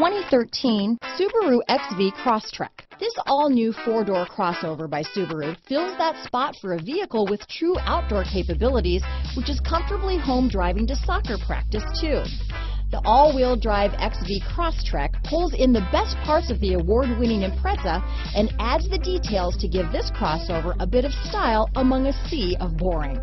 2013 Subaru XV Crosstrek. This all-new four-door crossover by Subaru fills that spot for a vehicle with true outdoor capabilities, which is comfortably home driving to soccer practice too. The all-wheel drive XV Crosstrek pulls in the best parts of the award-winning Impreza and adds the details to give this crossover a bit of style among a sea of boring.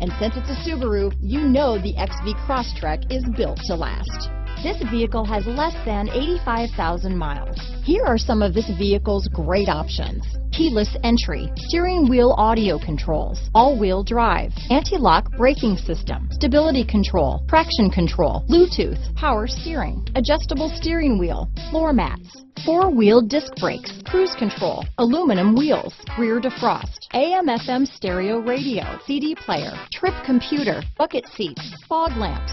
And since it's a Subaru, you know the XV Crosstrek is built to last. This vehicle has less than 85,000 miles. Here are some of this vehicle's great options. Keyless entry, steering wheel audio controls, all-wheel drive, anti-lock braking system, stability control, traction control, Bluetooth, power steering, adjustable steering wheel, floor mats, four-wheel disc brakes, cruise control, aluminum wheels, rear defrost, AM FM stereo radio, CD player, trip computer, bucket seats, fog lamps,